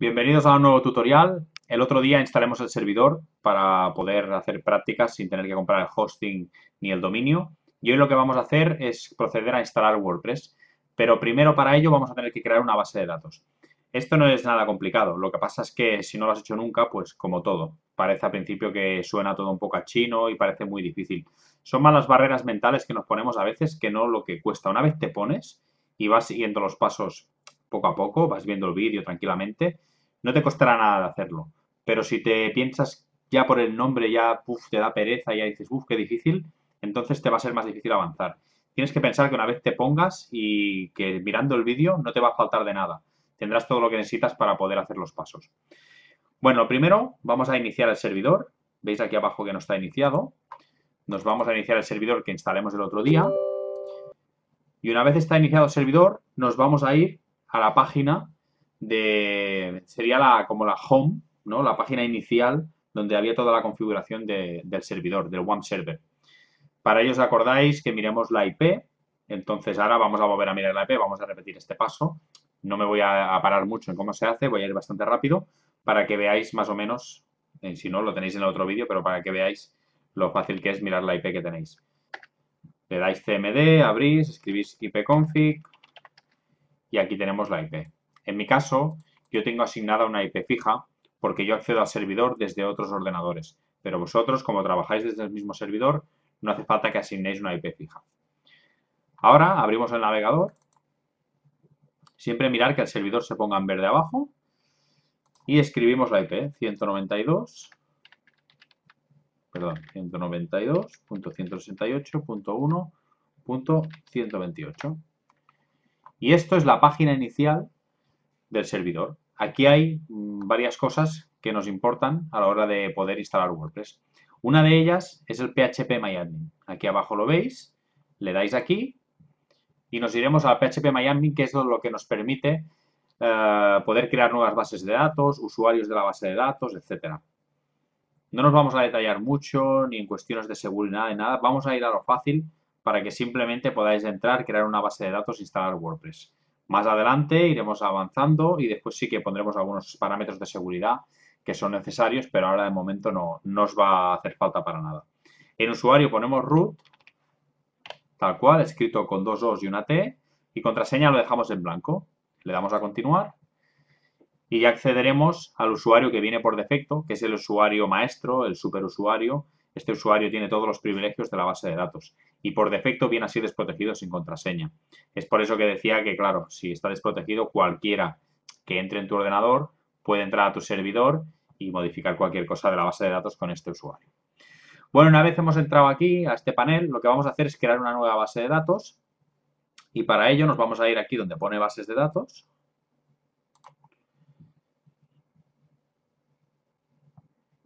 Bienvenidos a un nuevo tutorial. El otro día instalemos el servidor para poder hacer prácticas sin tener que comprar el hosting ni el dominio. Y hoy lo que vamos a hacer es proceder a instalar WordPress. Pero primero para ello vamos a tener que crear una base de datos. Esto no es nada complicado. Lo que pasa es que si no lo has hecho nunca, pues como todo. Parece al principio que suena todo un poco a chino y parece muy difícil. Son más las barreras mentales que nos ponemos a veces que no lo que cuesta. Una vez te pones y vas siguiendo los pasos poco a poco, vas viendo el vídeo tranquilamente, no te costará nada de hacerlo. Pero si te piensas ya por el nombre, ya te da pereza, y ya dices, uff, qué difícil, entonces te va a ser más difícil avanzar. Tienes que pensar que una vez te pongas y que mirando el vídeo no te va a faltar de nada. Tendrás todo lo que necesitas para poder hacer los pasos. Bueno, primero vamos a iniciar el servidor. Veis aquí abajo que no está iniciado. Nos vamos a iniciar el servidor que instalemos el otro día. Y una vez está iniciado el servidor, nos vamos a ir a la página de, sería la, como la home, ¿no? La página inicial donde había toda la configuración del servidor, del one server. Para ello os acordáis que miremos la IP, entonces ahora vamos a volver a mirar la IP, vamos a repetir este paso. No me voy a, parar mucho en cómo se hace, voy a ir bastante rápido para que veáis más o menos, eh, si no lo tenéis en el otro vídeo, pero para que veáis lo fácil que es mirar la IP que tenéis. Le dais cmd, abrís, escribís ipconfig y aquí tenemos la IP. En mi caso, yo tengo asignada una IP fija porque yo accedo al servidor desde otros ordenadores. Pero vosotros, como trabajáis desde el mismo servidor, no hace falta que asignéis una IP fija. Ahora abrimos el navegador. Siempre mirar que el servidor se ponga en verde abajo. Y escribimos la IP 192. Perdón, 192.168.1.128. Y esto es la página inicial del servidor. Aquí hay mm, varias cosas que nos importan a la hora de poder instalar WordPress. Una de ellas es el PHP MyAdmin. Aquí abajo lo veis, le dais aquí y nos iremos al PHP MyAdmin, que es lo que nos permite eh, poder crear nuevas bases de datos, usuarios de la base de datos, etc. No nos vamos a detallar mucho, ni en cuestiones de seguridad, ni nada. Vamos a ir a lo fácil para que simplemente podáis entrar, crear una base de datos e instalar WordPress. Más adelante iremos avanzando y después sí que pondremos algunos parámetros de seguridad que son necesarios, pero ahora de momento no, nos va a hacer falta para nada. En usuario ponemos root, tal cual, escrito con dos O's y una T, y contraseña lo dejamos en blanco. Le damos a continuar y ya accederemos al usuario que viene por defecto, que es el usuario maestro, el superusuario. Este usuario tiene todos los privilegios de la base de datos y por defecto viene así desprotegido sin contraseña. Es por eso que decía que, claro, si está desprotegido, cualquiera que entre en tu ordenador puede entrar a tu servidor y modificar cualquier cosa de la base de datos con este usuario. Bueno, una vez hemos entrado aquí a este panel, lo que vamos a hacer es crear una nueva base de datos y para ello nos vamos a ir aquí donde pone bases de datos.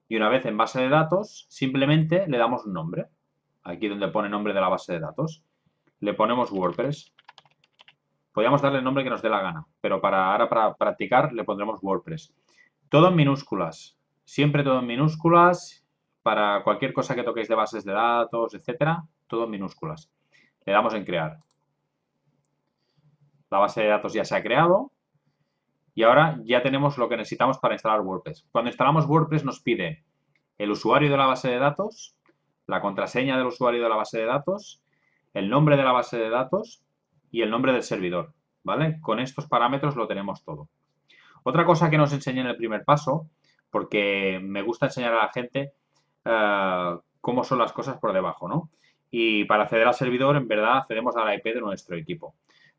Y una vez en base de datos, simplemente le damos un nombre aquí donde pone nombre de la base de datos, le ponemos WordPress. Podríamos darle el nombre que nos dé la gana, pero para ahora para practicar le pondremos WordPress. Todo en minúsculas, siempre todo en minúsculas, para cualquier cosa que toquéis de bases de datos, etcétera, todo en minúsculas. Le damos en crear. La base de datos ya se ha creado y ahora ya tenemos lo que necesitamos para instalar WordPress. Cuando instalamos WordPress nos pide el usuario de la base de datos, la contraseña del usuario de la base de datos, el nombre de la base de datos y el nombre del servidor, ¿vale? Con estos parámetros lo tenemos todo. Otra cosa que nos enseñé en el primer paso, porque me gusta enseñar a la gente eh, cómo son las cosas por debajo, ¿no? Y para acceder al servidor, en verdad, accedemos a la IP de nuestro equipo.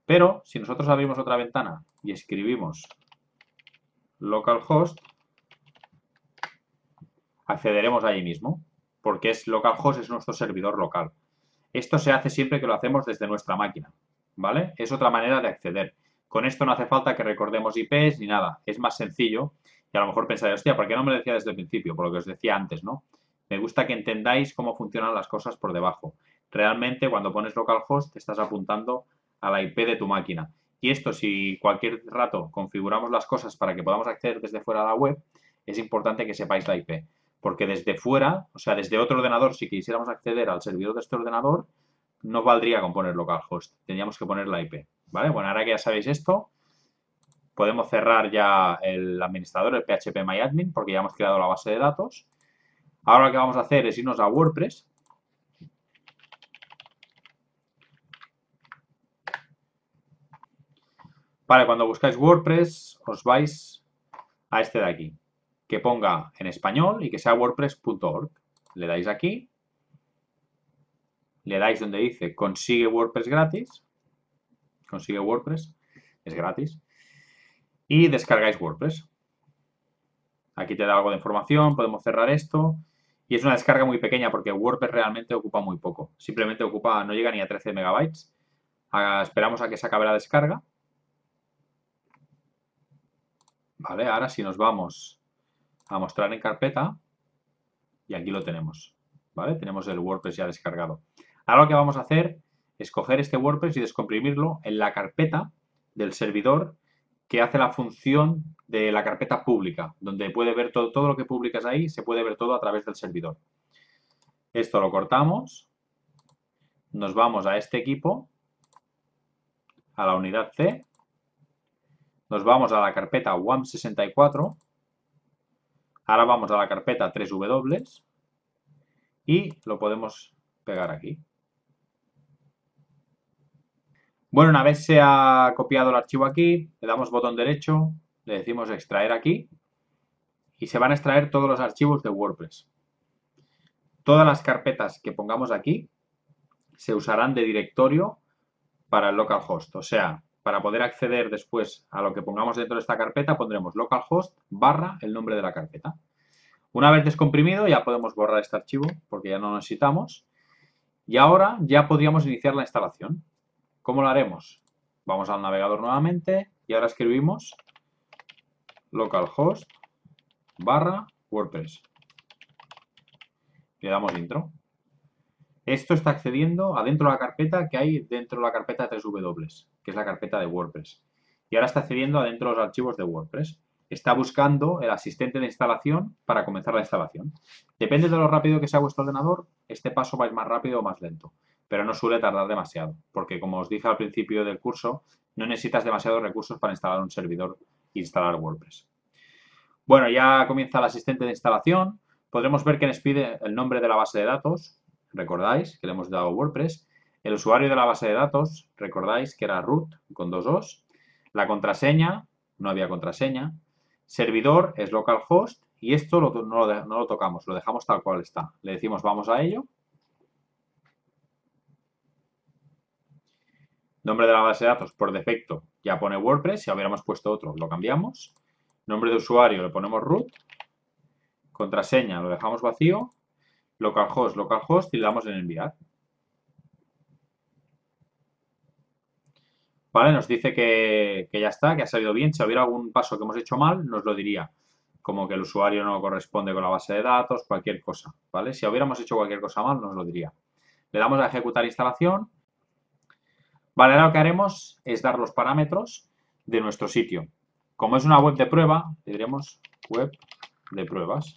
Pero, si nosotros abrimos otra ventana y escribimos localhost, accederemos allí mismo porque es localhost, es nuestro servidor local. Esto se hace siempre que lo hacemos desde nuestra máquina, ¿vale? Es otra manera de acceder. Con esto no hace falta que recordemos IPs ni nada, es más sencillo y a lo mejor pensáis, hostia, ¿por qué no me lo decía desde el principio? Por lo que os decía antes, ¿no? Me gusta que entendáis cómo funcionan las cosas por debajo. Realmente cuando pones localhost te estás apuntando a la IP de tu máquina. Y esto, si cualquier rato configuramos las cosas para que podamos acceder desde fuera de la web, es importante que sepáis la IP porque desde fuera, o sea, desde otro ordenador, si quisiéramos acceder al servidor de este ordenador, no valdría con poner localhost, tendríamos que poner la IP, ¿vale? Bueno, ahora que ya sabéis esto, Podemos cerrar ya el administrador, el phpMyAdmin, porque ya hemos creado la base de datos. Ahora lo que vamos a hacer es irnos a WordPress. Vale, cuando buscáis WordPress os vais a este de aquí, que ponga en español y que sea wordpress.org. Le dais aquí, le dais donde dice consigue WordPress gratis, consigue WordPress, es gratis, y descargáis WordPress. Aquí te da algo de información, podemos cerrar esto. Y es una descarga muy pequeña porque WordPress realmente ocupa muy poco. Simplemente ocupa, no llega ni a 13 megabytes. Ah, esperamos a que se acabe la descarga. Vale, ahora si nos vamos a mostrar en carpeta, y aquí lo tenemos. ¿Vale? Tenemos el WordPress ya descargado. Ahora lo que vamos a hacer es coger este WordPress y descomprimirlo en la carpeta del servidor que hace la función de la carpeta pública, donde puede ver todo, todo lo que publicas ahí, se puede ver todo a través del servidor. Esto lo cortamos, nos vamos a este equipo, a la unidad C, nos vamos a la carpeta WAM64, ahora vamos a la carpeta 3W y lo podemos pegar aquí. Bueno, una vez se ha copiado el archivo aquí, le damos botón derecho, le decimos extraer aquí y se van a extraer todos los archivos de WordPress. Todas las carpetas que pongamos aquí se usarán de directorio para el localhost. O sea, para poder acceder después a lo que pongamos dentro de esta carpeta, pondremos localhost barra el nombre de la carpeta. Una vez descomprimido ya podemos borrar este archivo porque ya no lo necesitamos. Y ahora ya podríamos iniciar la instalación. ¿Cómo lo haremos? Vamos al navegador nuevamente y ahora escribimos localhost barra WordPress. Le damos intro. Esto está accediendo adentro de la carpeta que hay dentro de la carpeta 3W, que es la carpeta de WordPress. Y ahora está accediendo adentro de los archivos de WordPress. Está buscando el asistente de instalación para comenzar la instalación. Depende de lo rápido que sea vuestro ordenador, este paso va a ir más rápido o más lento pero no suele tardar demasiado, porque como os dije al principio del curso, no necesitas demasiados recursos para instalar un servidor e instalar WordPress. Bueno, ya comienza el asistente de instalación. Podremos ver que nos pide el nombre de la base de datos, recordáis que le hemos dado WordPress, el usuario de la base de datos, recordáis que era root con dos os, la contraseña, no había contraseña, servidor es localhost y esto no, no lo tocamos, lo dejamos tal cual está. Le decimos vamos a ello Nombre de la base de datos por defecto ya pone WordPress. Si hubiéramos puesto otro, lo cambiamos. Nombre de usuario le ponemos root. Contraseña lo dejamos vacío. Localhost, localhost y le damos en enviar. Vale, nos dice que, ya está, que ha salido bien. Si hubiera algún paso que hemos hecho mal, nos lo diría. Como que el usuario no corresponde con la base de datos, cualquier cosa. ¿Vale? Si hubiéramos hecho cualquier cosa mal, nos lo diría. Le damos a ejecutar instalación Vale, ahora lo que haremos es dar los parámetros de nuestro sitio. Como es una web de prueba, le diremos web de pruebas.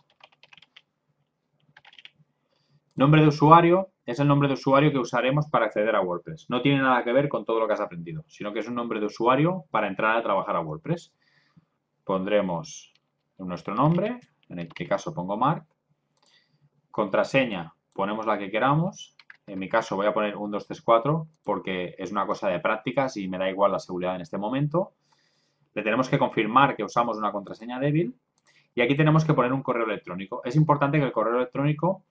Nombre de usuario es el nombre de usuario que usaremos para acceder a WordPress. No tiene nada que ver con todo lo que has aprendido, sino que es un nombre de usuario para entrar a trabajar a WordPress. Pondremos nuestro nombre, en este caso pongo Mark. Contraseña, ponemos la que queramos. En mi caso voy a poner un 2, 3, 4 porque es una cosa de prácticas y me da igual la seguridad en este momento. Le tenemos que confirmar que usamos una contraseña débil y aquí tenemos que poner un correo electrónico. Es importante que el correo electrónico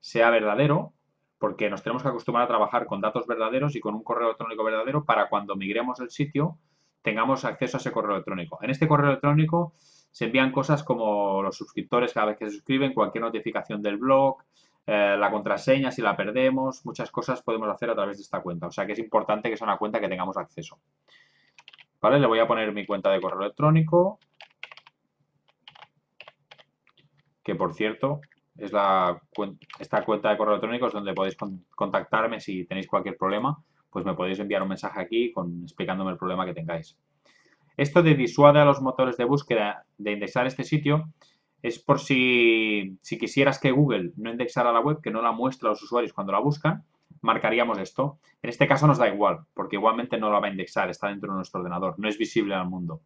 sea verdadero porque nos tenemos que acostumbrar a trabajar con datos verdaderos y con un correo electrónico verdadero para cuando migremos el sitio tengamos acceso a ese correo electrónico. En este correo electrónico se envían cosas como los suscriptores cada vez que se suscriben, cualquier notificación del blog, eh, la contraseña, si la perdemos, muchas cosas podemos hacer a través de esta cuenta. O sea que es importante que sea una cuenta que tengamos acceso. ¿Vale? Le voy a poner mi cuenta de correo electrónico. Que por cierto, es la, esta cuenta de correo electrónico es donde podéis contactarme si tenéis cualquier problema. Pues me podéis enviar un mensaje aquí explicándome el problema que tengáis. Esto de disuade a los motores de búsqueda de indexar este sitio es por si, quisieras que Google no indexara la web, que no la muestra a los usuarios cuando la buscan, marcaríamos esto. En este caso nos da igual, porque igualmente no la va a indexar, está dentro de nuestro ordenador, no es visible al mundo.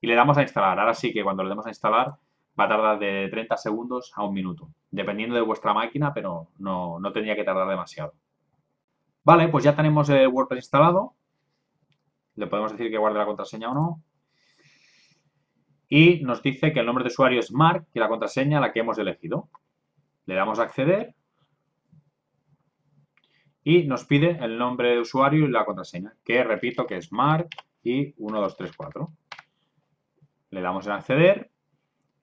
y le damos a instalar. Ahora sí que cuando le demos a instalar va a tardar de 30 segundos a un minuto, dependiendo de vuestra máquina, pero no, no tendría que tardar demasiado. Vale, pues ya tenemos el WordPress instalado. Le podemos decir que guarde la contraseña o no. Y nos dice que el nombre de usuario es Mark y la contraseña la que hemos elegido. Le damos a acceder y nos pide el nombre de usuario y la contraseña, que repito que es Mark y 1234. Le damos en acceder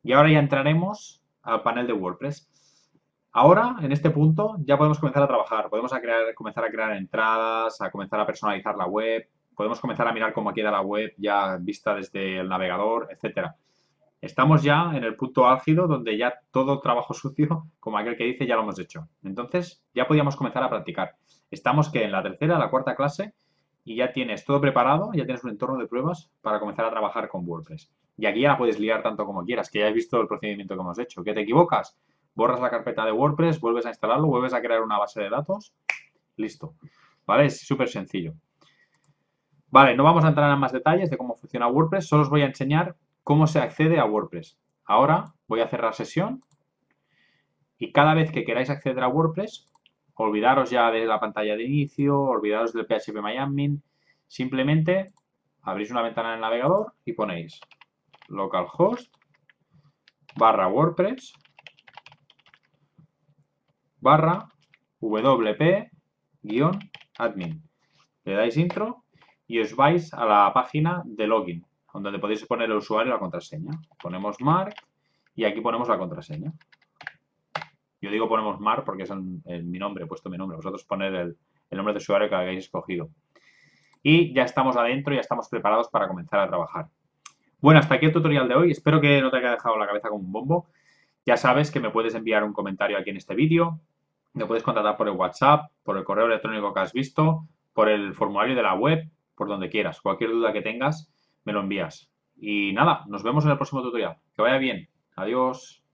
y ahora ya entraremos al panel de WordPress. Ahora, en este punto, ya podemos comenzar a trabajar. Podemos comenzar a crear entradas, a comenzar a personalizar la web, podemos comenzar a mirar cómo queda la web ya vista desde el navegador, etcétera. Estamos ya en el punto álgido donde ya todo trabajo sucio, como aquel que dice, ya lo hemos hecho. Entonces, ya podíamos comenzar a practicar. Estamos que en la tercera, la cuarta clase, y ya tienes todo preparado, ya tienes un entorno de pruebas para comenzar a trabajar con WordPress. Y aquí ya la puedes liar tanto como quieras, que ya has visto el procedimiento que hemos hecho. ¿Que te equivocas? Borras la carpeta de WordPress, vuelves a instalarlo, vuelves a crear una base de datos, listo. ¿Vale? Es súper sencillo. Vale, no vamos a entrar en más detalles de cómo funciona WordPress, solo os voy a enseñar cómo se accede a WordPress. Ahora voy a cerrar sesión y cada vez que queráis acceder a WordPress, olvidaros ya de la pantalla de inicio, olvidaros del PHP MyAdmin, simplemente abrís una ventana en el navegador y ponéis localhost barra WordPress barra wp admin. Le dais intro y os vais a la página de login, donde podéis poner el usuario y la contraseña. Ponemos mark y aquí ponemos la contraseña. Yo digo ponemos mar porque es mi nombre, he puesto mi nombre. Vosotros poner el, nombre de usuario que habéis escogido. Y ya estamos adentro, ya estamos preparados para comenzar a trabajar. Bueno, hasta aquí el tutorial de hoy. Espero que no te haya dejado la cabeza como un bombo. Ya sabes que me puedes enviar un comentario aquí en este vídeo. Me puedes contactar por el WhatsApp, por el correo electrónico que has visto, por el formulario de la web, por donde quieras. Cualquier duda que tengas, me lo envías. Y nada, nos vemos en el próximo tutorial. Que vaya bien. Adiós.